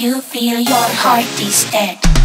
you feel your heart is dead?